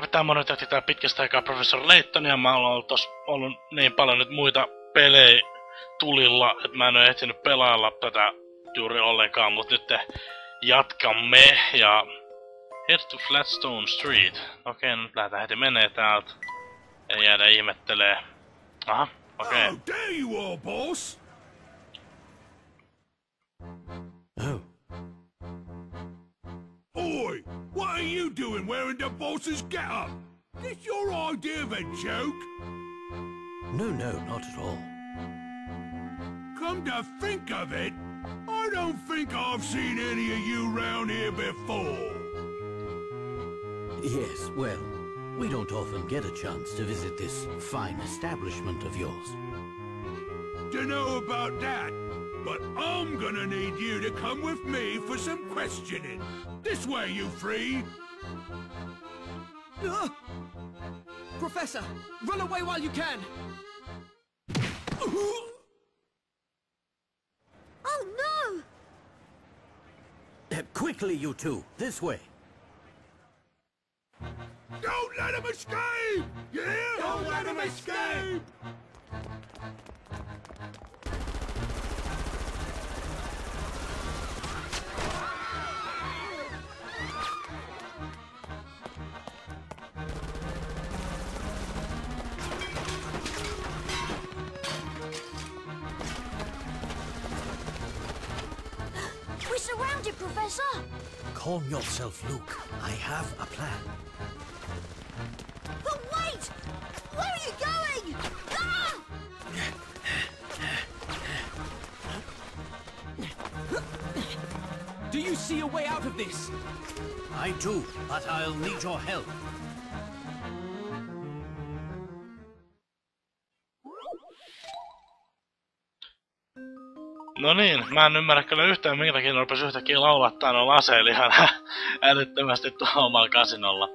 Pitää monitoida tätä pitkästä aikaa Professor Layton ja mä oon tos, ollut niin paljon nyt muita pelejä tulilla, että mä en ole ehtinyt pelailla tätä juuri ollenkaan, mutta nyt jatkamme ja Head to Flatstone Street. Okei, okay, nyt lähdetään heti menee täältä. Ei jäädä ihmettelee. Aha, okei. Okay. Are you doing wearing the boss's getup? This your idea of a joke? no, no, not at all. Come to think of it, I don't think I've seen any of you round here before. Yes, well, we don't often get a chance to visit this fine establishment of yours. Dunno about that, but I'm gonna need you to come with me for some questioning. This way, you three. Ugh! Professor, run away while you can! Oh no! Uh, quickly, you two, this way. Don't let him escape! You hear? Don't let him escape! We're surrounded, Professor! Calm yourself, Luke. I have a plan. But wait! Where are you going? Ah! Do you see a way out of this? I do, but I'll need your help. No niin, mä en ymmärrä kyllä yhtään minkä takia ne yhtäkkiä laulattaa noilla aseilla ihan älyttömästi tuolla omalla kasinolla.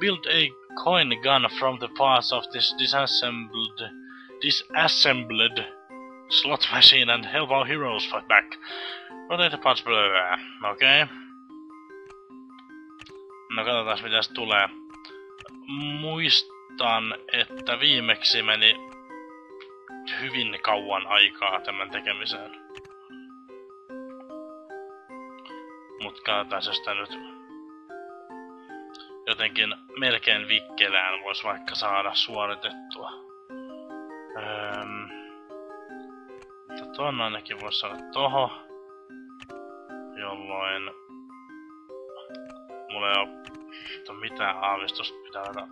Build a coin gun from the parts of this disassembled, disassembled slot machine and help our heroes fight back. Rotate the parts. Okei. Okay. No katsotaan mitä tulee. Muistan, että viimeksi meni hyvin kauan aikaa tämän tekemiseen. Mut jos sitä nyt jotenkin melkein vikkelään vois vaikka saada suoritettua. Öö, mutta ton ainakin vois saada toho. Jolloin... Mulla ei oo mitään aavistusta pitää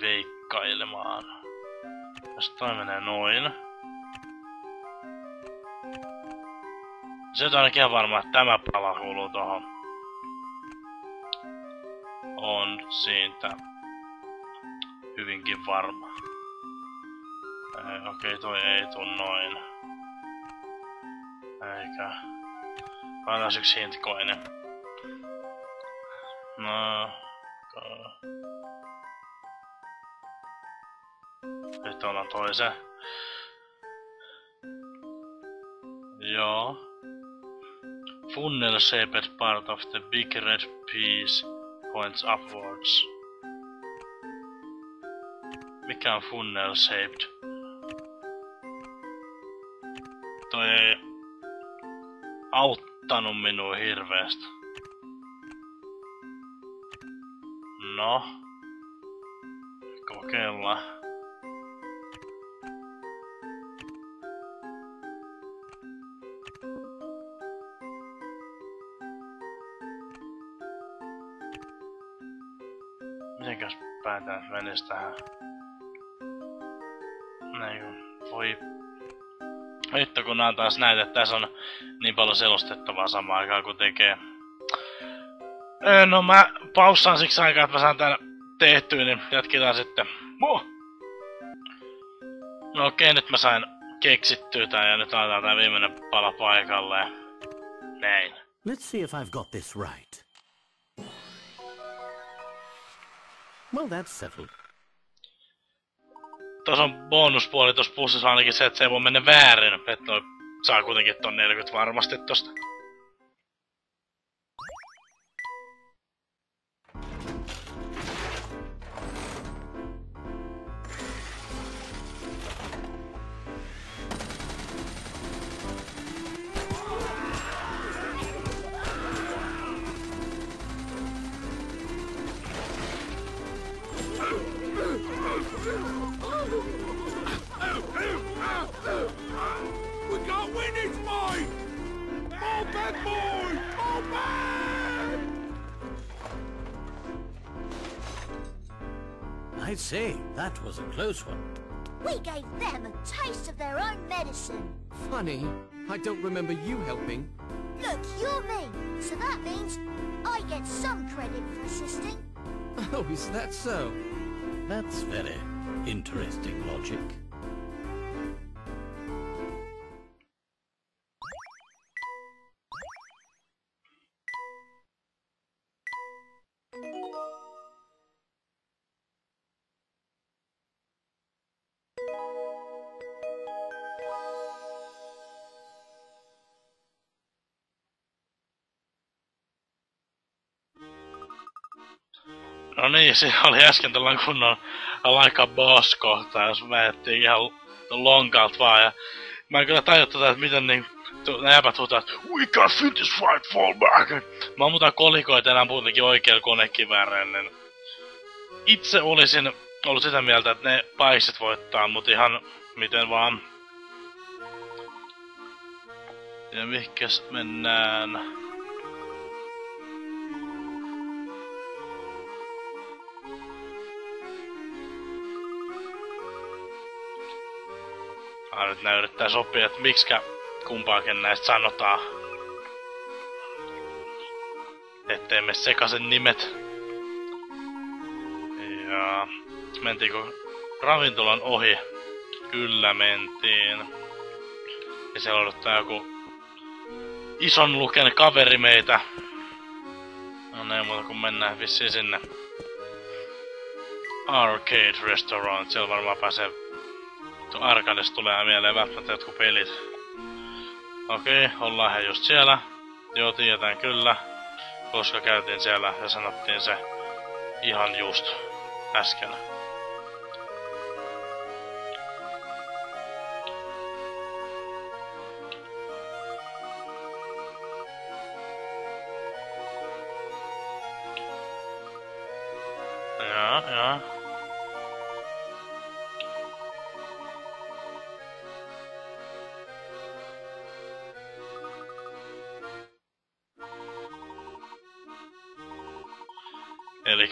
veikkailemaan. Jos toi menee noin. Se on ainakin ihan varma, että tämä pala kuuluu tohon. On siitä hyvinkin varma. Ei, Okei, toi ei tuu noin. Eikä. Laitetaan yksi hintkoinen. No... ka- Nyt ollaan toisen. Joo. Funnel shaped part of the big red piece points upwards. Mikä on funnel shaped? Toi ei auttanut minua hirveästi. No. Kokeillaan. Mitenkäs päätään menisi tähän? Näin voi... Hitto kun nää taas näitä, että tässä on niin paljon selostettavaa samaan aikaan kun tekee. Öö, no mä paussaan siksi aikaa, että mä saan tän tehtyä, niin jatketaan sitten. Mo! No okei, nyt mä sain keksittyä tän ja nyt laitetaan tää viimeinen pala paikalleen. Näin. Let's see if I've got this right. Well, that's settled. Tuossa on bonuspuoli tuossa pussissa ainakin se, että se ei voi mennä väärin. Että saa kuitenkin ton 40 varmasti tosta. I say, that was a close one. We gave them a taste of their own medicine. Funny, I don't remember you helping. Look, you're me, so that means I get some credit for assisting. Oh, is that so? That's very interesting logic. Niin, siinä oli äsken tällainen kunnon like a boss kohta, jos vähettiin ihan lonkalta vaan. Ja mä en kyllä tajua tätä, että miten niin ne jäbät huutaa, että We can fit this fight, fall back! Mä oon muuta kolikoita enää muutenkin oikealla konekivääreillä, niin itse olisin ollut sitä mieltä, että ne paiset voittaa, mutta ihan miten vaan. Ja mihinkäs mennään? Ah, nyt nää yrittää sopia, että miksikä kumpaakin näistä sanotaan. Ettei me sekasen nimet. Ja mentiinkö ravintolan ohi? Kyllä mentiin. Ja siellä odottaa joku ison luken kaveri meitä. No ei muuta kuin mennään vissiin sinne. Arcade Restaurant, siellä varmaan pääsee Tuo Arkades tulee mieleen välttämättä jotkut pelit. Okei, okay, ollaan he just siellä. Joo, tiedetään kyllä. Koska käytiin siellä ja sanottiin se ihan just äsken.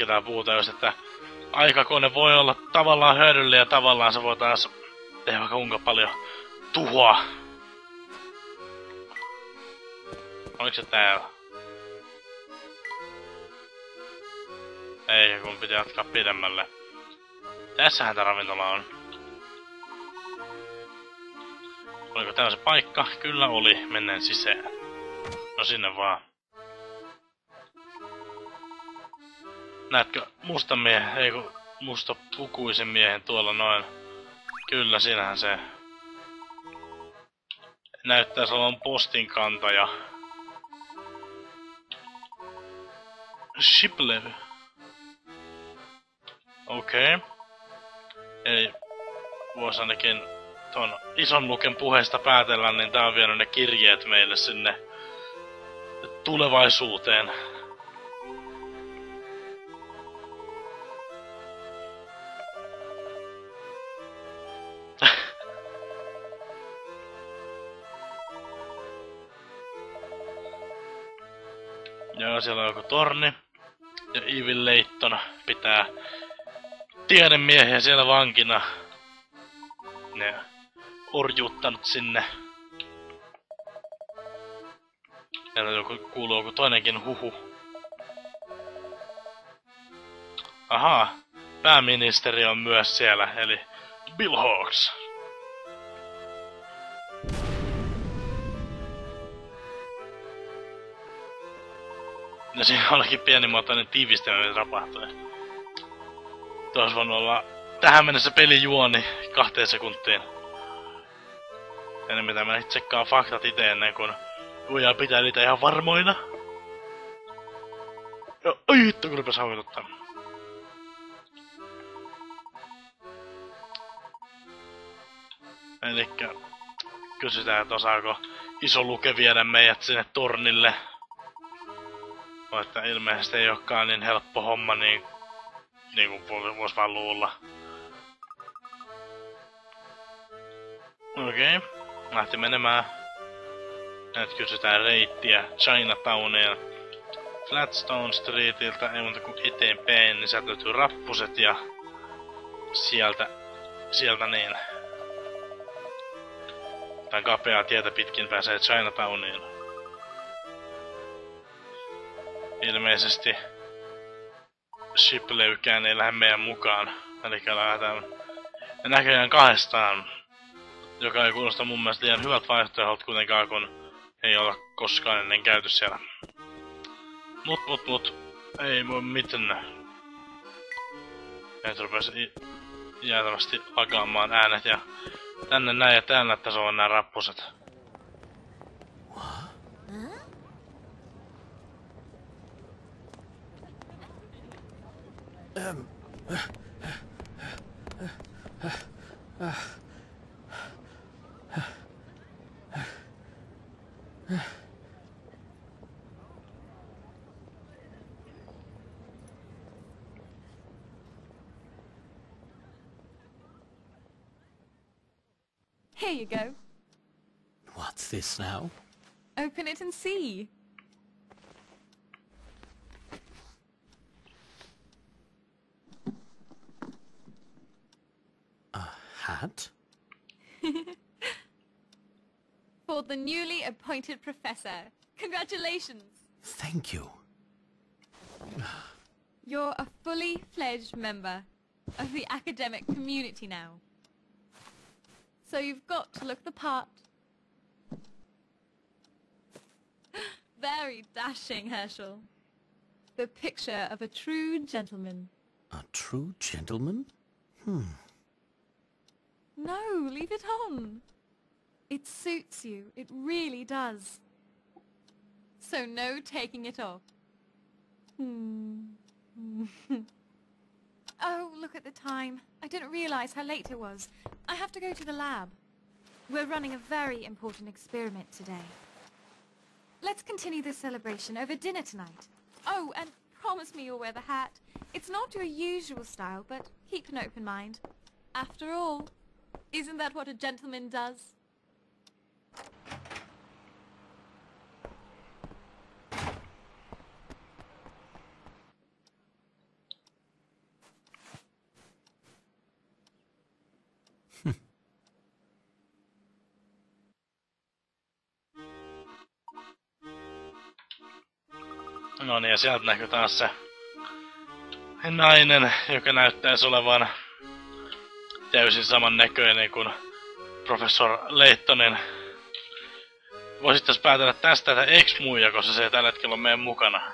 Eli tää puhutaan just, että aikakone voi olla tavallaan hyödyllinen ja tavallaan se voi taas tehdä vaikka kuinka paljon tuhoa. Oliko se täällä? Ei, kun pitää jatkaa pidemmälle. Tässähän tää ravintola on. Oliko täällä se paikka? Kyllä oli. Mennään sisään. No sinne vaan. Näetkö musta miehen, ei kun musta pukuisen miehen tuolla noin. Kyllä, siinähän se näyttää olevan postin kantaja. Shiplevy. Okei. Okay. Eli voisi ainakin ton ison luken puheesta päätellä, niin tää on vienyt ne kirjeet meille sinne tulevaisuuteen. Joo, siellä on joku torni. Ja Evil Leighton pitää tiedemiehiä siellä vankina. Ne orjuuttanut sinne. Siellä joku, kuuluu joku toinenkin huhu. Ahaa, pääministeri on myös siellä, eli Bill Hawks. Siinä olikin pienimuotoinen tiivistelmä tapahtui. Tuossa voinut olla tähän mennessä pelijuoni kahteen sekuntiin. Ennen mitä mä tsekkaan faktat itse ennen kuin voidaan pitää niitä ihan varmoina. Joo, ai hitto, kun rupes hauituttaa. Elikkä kysytään, että osaako iso luke viedä meidät sinne tornille. Vaikka ilmeisesti ei olekaan niin helppo homma, niin, niin kuin voisi vaan luulla. Okei, okay. lähti menemään. Nyt kysytään reittiä Chinatownia. Flatstone Streetiltä ei muuta kuin eteenpäin, niin sieltä löytyy rappuset ja sieltä, sieltä niin. Tämän kapeaa tietä pitkin pääsee Chinatowniin. Ilmeisesti Shipleykään ei lähde meidän mukaan. Eli lähdetään näköjään kahdestaan. Joka ei kuulosta mun mielestä liian hyvät vaihtoehdot kuitenkaan, kun ei olla koskaan ennen käyty siellä. Mut, mut, mut. Ei voi mitään. Nyt rupesi jäätävästi äänet ja tänne näin ja täällä näyttäisi olla nää rappuset. Here you go. What's this now? Open it and see. Hat? For the newly appointed professor. Congratulations. Thank you. You're a fully fledged member of the academic community now. So you've got to look the part. Very dashing, Herschel. The picture of a true gentleman. A true gentleman? Hmm. No, leave it on. It suits you. It really does. So no taking it off. Hmm. oh, look at the time. I didn't realize how late it was. I have to go to the lab. We're running a very important experiment today. Let's continue this celebration over dinner tonight. Oh, and promise me you'll wear the hat. It's not your usual style, but keep an open mind. After all, isn't that what a gentleman does? No niin, ja sieltä näkyy taas se nainen, joka näyttäisi olevan täysin saman näköinen kuin professor Leittonen. Voisit päätellä tästä, että ex-muija, koska se ei tällä hetkellä ole meidän mukana.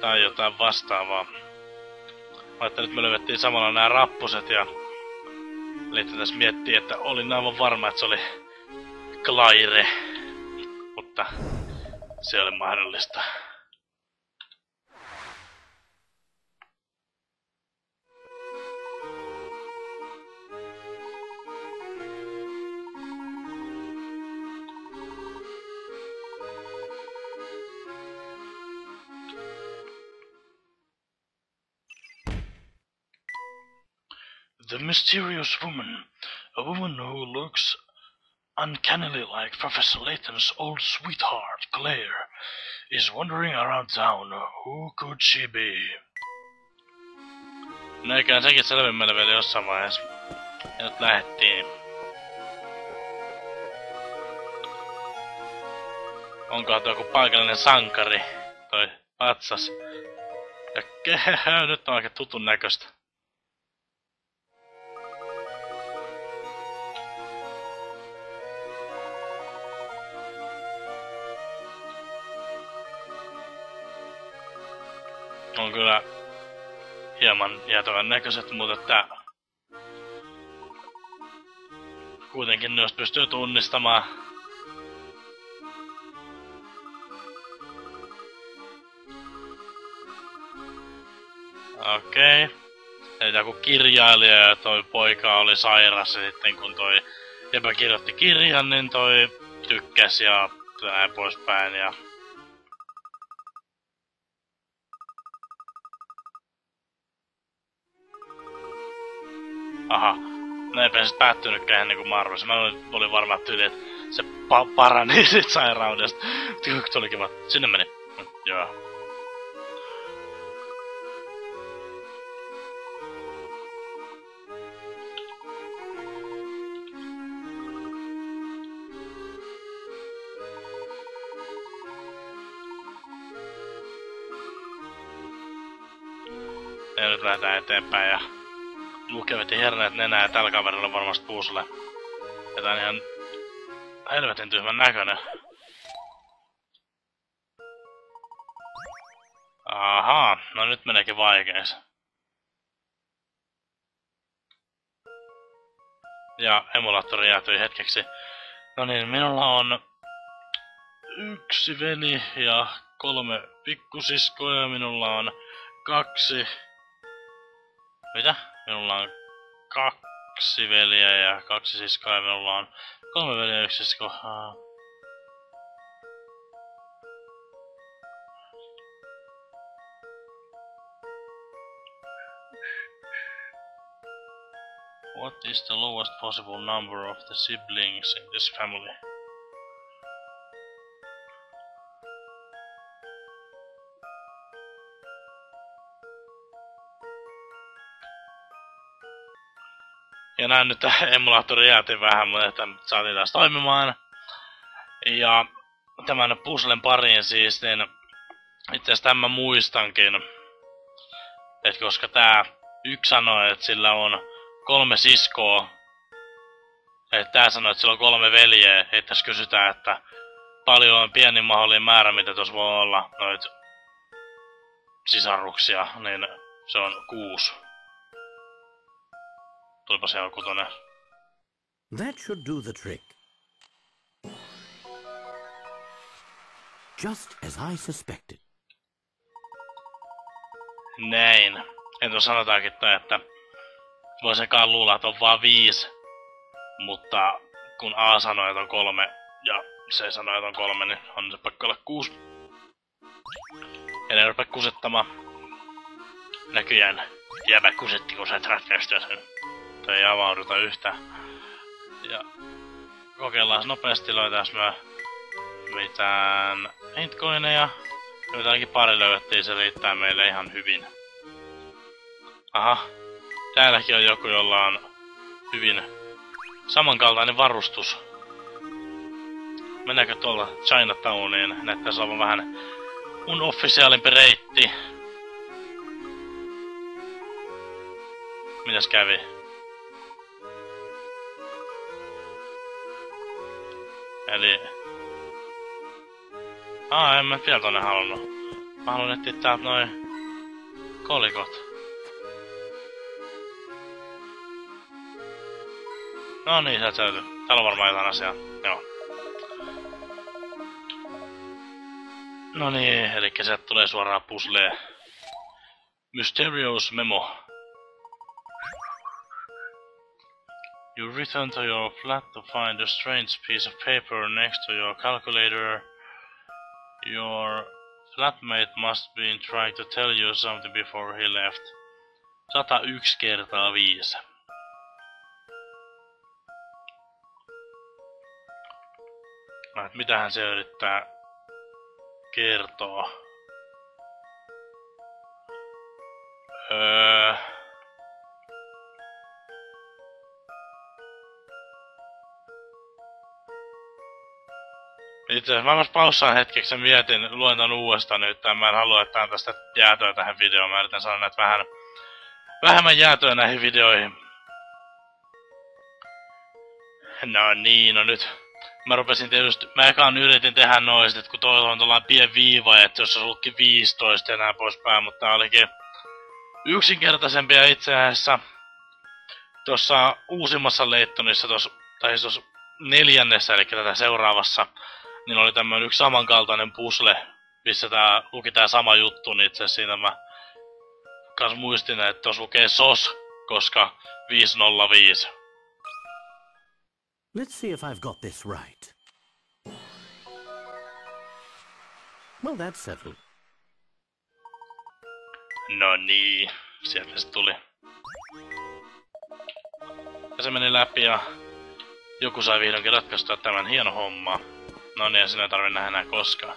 Tai jotain vastaavaa. Vaikka nyt me löydettiin samalla nämä rappuset ja Leitto tässä miettii, että olin aivan varma, että se oli Claire. Mutta se ole mahdollista. The mysterious woman, a woman who looks uncannily like Professor Layton's old sweetheart, Claire, is wandering around town. Who could she be? No eiköhän sekin selvemmällä vielä jossain vaiheessa. Ja nyt lähettiin. Onkohan tuo joku paikallinen sankari? Toi patsas. Ja kehä, nyt on aika tutun näköistä. On kyllä hieman jäätävän näköiset, mutta että kuitenkin jos pystyy tunnistamaan Okei. Okay. Eli joku kirjailija ja toi poika oli sairas ja sitten kun toi Epä kirjoitti kirjan, niin toi tykkäsi ja näin poispäin ja Aha. No eipä se päättynytkään ennen kuin mä arvasin. Mä olin, varma tyyli, että se pa parani sit sairaudesta. Se oli kiva. Sinne meni. Joo. Ja nyt lähdetään eteenpäin ja herneet nenää tällä kaverilla varmasti puusle. Ja tää on ihan helvetin tyhmän näköinen. Ahaa, no nyt meneekin vaikeis. Ja emulaattori jäätyi hetkeksi. No niin, minulla on yksi veli ja kolme pikkusiskoa ja minulla on kaksi... Mitä? Minulla on kaksi veliä ja kaksi siskoa ja kolme veliä yksi sisko. Ah. What is the lowest possible number of the siblings in this family? Ja näin nyt emulaattori jäätiin vähän, mutta että saatiin taas toimimaan. Ja tämän puzzlen pariin siis, niin itse asiassa tämän mä muistankin. Että koska tää yksi sanoi, että sillä on kolme siskoa. Että tää sanoi, että sillä on kolme veljeä. Että tässä kysytään, että paljon on pienin mahdollinen määrä, mitä tuossa voi olla noit sisaruksia, niin se on kuusi. Tulipa siellä kutonen. That should do the trick. Just as I suspected. Näin. Tuossa sanotaankin, että, että voisikaan luulla, että on vaan viisi. Mutta kun A sanoi, että on kolme ja C sanoi, että on kolme, niin on se pakko olla kuusi. Ne rupea kusettamaan. Näköjään jäbä kusetti, kun sä et ratkaista sen. Tai ei avauduta yhtään. Ja kokeillaan nopeasti löytäis mä mitään hitcoineja. Ja ainakin pari löydettiin, se riittää meille ihan hyvin. Aha. Täälläkin on joku, jolla on hyvin samankaltainen varustus. Mennäänkö tuolla Chinatowniin? Näyttäisi olevan vähän unofficiaalimpi reitti. Mitäs kävi? Eli... Aa, en mä vielä tonne halunnut. Mä haluan etsiä täältä noin kolikot. No niin, sieltä löytyy. Täällä on varmaan jotain asiaa. Joo. No niin, eli sieltä tulee suoraan puzzleen. Mysterious Memo. You return to your flat to find a strange piece of paper next to your calculator. Your flatmate must be trying to tell you something before he left. 101 kertaa 5. No, et mitähän se yrittää kertoa? Öö... Itse asiassa mä myös paussaan hetkeksi ja mietin, luen tän uudestaan nyt, mä en halua, että on tästä jäätöä tähän videoon. Mä yritän saada näitä vähän vähemmän jäätöä näihin videoihin. No niin, no nyt. Mä rupesin tietysti, mä ekaan yritin tehdä noista, kun toisella on tuollainen pien viiva, että jos se ollutkin 15 ja näin poispäin, mutta tää olikin yksinkertaisempia itse asiassa. Tuossa uusimmassa Leittonissa, tossa, tai siis tuossa neljännessä, eli tätä seuraavassa, niin oli tämmönen yksi samankaltainen puzzle, missä tää luki tää sama juttu, niin itse asiassa siinä mä kans muistin, että tuossa lukee SOS, koska 505. Let's see if I've got this right. Well, that's settled. No niin, sieltä se tuli. se meni läpi ja joku sai vihdoinkin ratkaistua tämän hieno homma. No niin, sinä ei tarvi nähdä enää koskaan.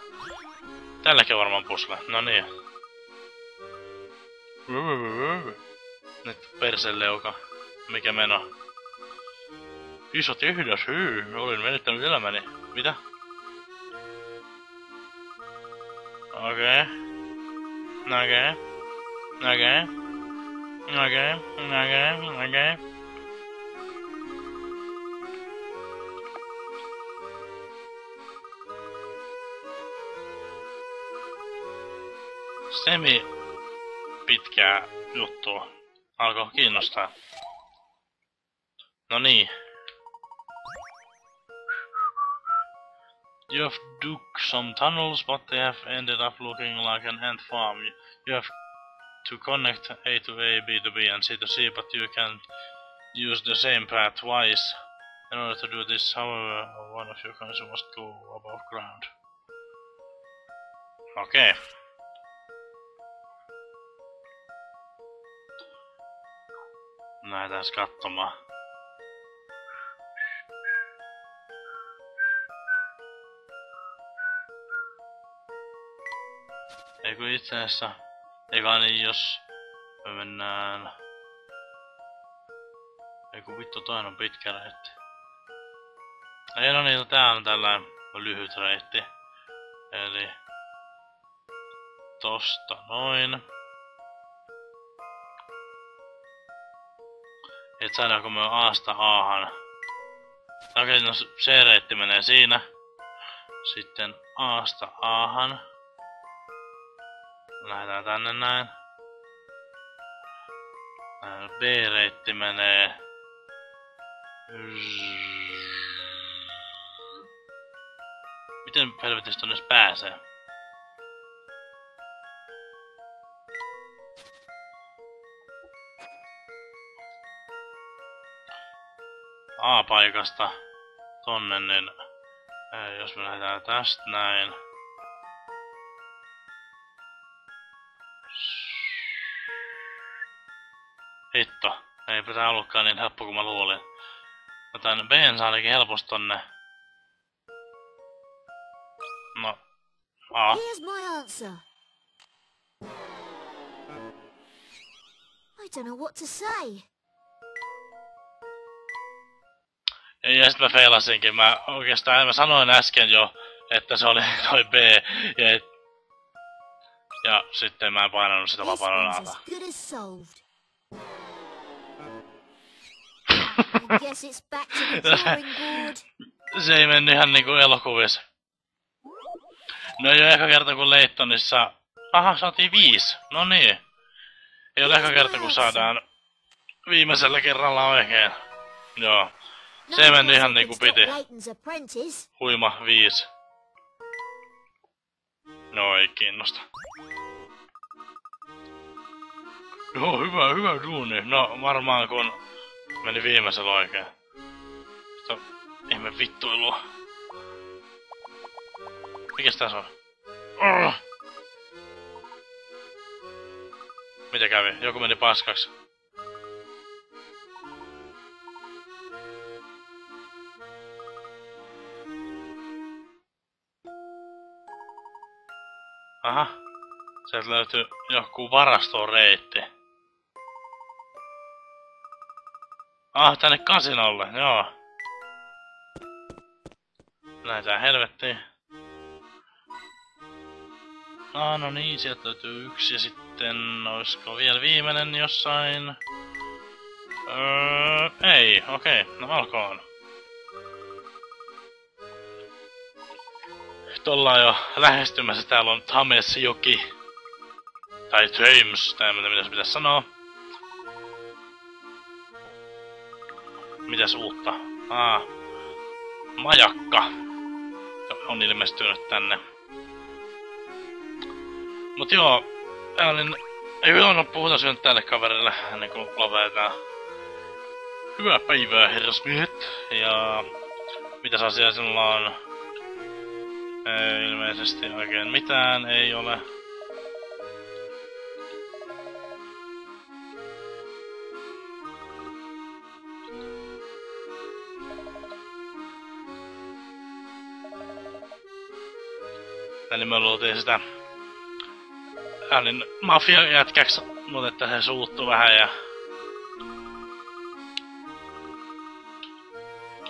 Tälläkin on varmaan pusle. No niin. Nyt perseleuka. Mikä meno? Iso tehdas, hyy. Olin menettänyt elämäni. Mitä? Okei. Okay. Okei. Okay. Okei. Okay. Okei. Okay. Okei. Okay. Okay. Semi pitkää juttua. Alkoi kiinnostaa. No niin. You have dug some tunnels, but they have ended up looking like an ant farm. You have to connect A to A, B to B, and C to C, but you can use the same path twice. In order to do this, however, one of your coins must go above ground. Okay. Lähdetään katsomaan. Eikö itse asiassa... Eikä niin jos me mennään... Eiku vittu toinen on pitkä reitti. Ei no niin, tää on tällainen lyhyt reitti. Eli... Tosta noin. Et saadaanko me Aasta Aahan. Okei, no se reitti menee siinä. Sitten Aasta Aahan. Lähdetään tänne näin. B-reitti menee... Miten helvetistä tonne pääsee? A-paikasta tonne, niin jos me lähdetään tästä näin. Hitto, eipä tää ollutkaan niin helppo kuin mä luulin. No tän B ainakin helposti tonne. No, A. Here's my answer. I don't know what to say. Ja sit mä feilasinkin. Mä oikeastaan, mä sanoin äsken jo, että se oli noin B. Ja, et... ja sitten mä en painanut sitä drawing board. Se ei mennyt ihan niinku elokuvissa. No ei oo eka kerta kun Leittonissa... Aha, saatiin viisi. No niin. Ei ole eka kerta kun saadaan viimeisellä kerralla oikein. Joo. Se mennyt ihan niinku piti. Huima viisi. No ei kiinnosta. Joo, hyvä, hyvä duuni. No varmaan kun meni viimeisellä oikein. Sitä ihme vittuilua. Mikäs tässä on? Urgh! Mitä kävi? Joku meni paskaksi. Aha. Sieltä löytyy joku varastoon reitti. Ah, tänne kasinolle, joo. Lähetään helvettiin. Ah, no niin, sieltä löytyy yksi ja sitten olisiko vielä viimeinen jossain? Öö, ei, okei, okay, no alkoon. Nyt ollaan jo lähestymässä, täällä on Tamesjoki. Tai Thames, tai mitä se pitäisi sanoa. Mitäs uutta? Ah, majakka. On ilmestynyt tänne. Mut joo, oli... Ei vielä puhuta syönyt tälle kaverille ennen kuin lopetetaan. Hyvää päivää, herrasmiehet. Ja... Mitä asiaa sinulla on? Ei ilmeisesti oikein mitään, ei ole. Eli me luultiin sitä äänin mafian jätkäksi, mutta että se suuttu vähän ja...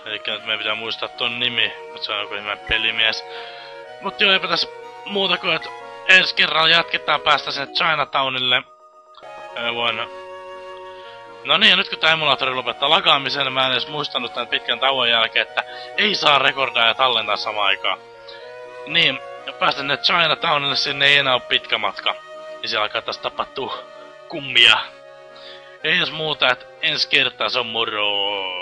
eli nyt meidän pitää muistaa ton nimi, mutta se on joku hyvä pelimies. Mut joo, eipä tässä muuta kuin, että ensi kerralla jatketaan päästä sinne Chinatownille. Öö, voin... No niin, ja nyt kun tää emulaattori lopettaa lagaamisen, niin mä en edes muistanut tämän pitkän tauon jälkeen, että ei saa rekordaa ja tallentaa samaan aikaan. Niin, päästä sinne Chinatownille, sinne ei enää ole pitkä matka. Ja siellä alkaa taas tapahtua kummia. Ei edes muuta, että ensi kertaa se on moro.